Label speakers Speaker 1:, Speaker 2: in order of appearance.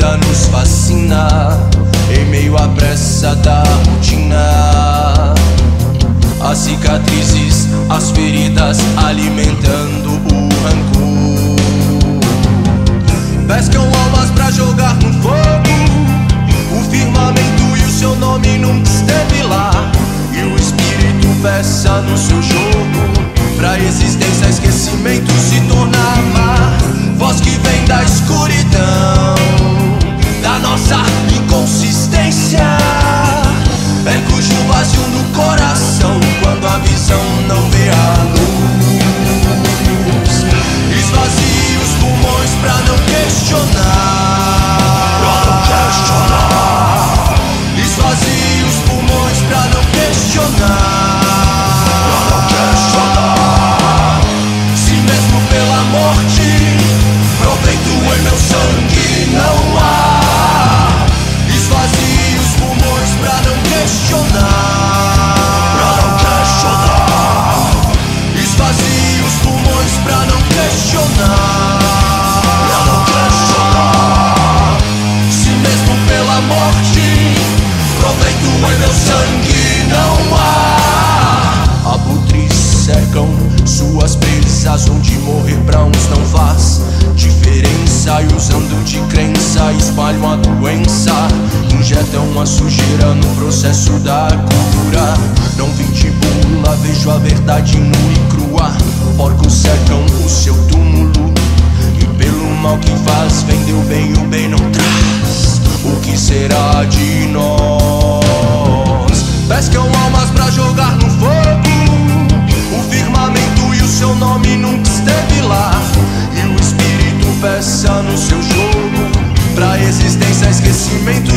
Speaker 1: Vida nos fascina em meio à pressa da rotina. As cicatrizes, as feridas alimentando o rancor. Pescam almas pra jogar no fogo. O firmamento e o seu nome nunca esteve lá. E o espírito peça no seu jogo. Pra existência, esquecimento se doença. Injetam a sujeira no processo da cura. Não vim de bula, vejo a verdade nua e crua. Porcos cercam o seu túmulo. E pelo mal que faz, vendeu bem, o bem não traz. O que será de nós? Pescam almas pra jogar no fogo. O firmamento e o seu nome nunca existência,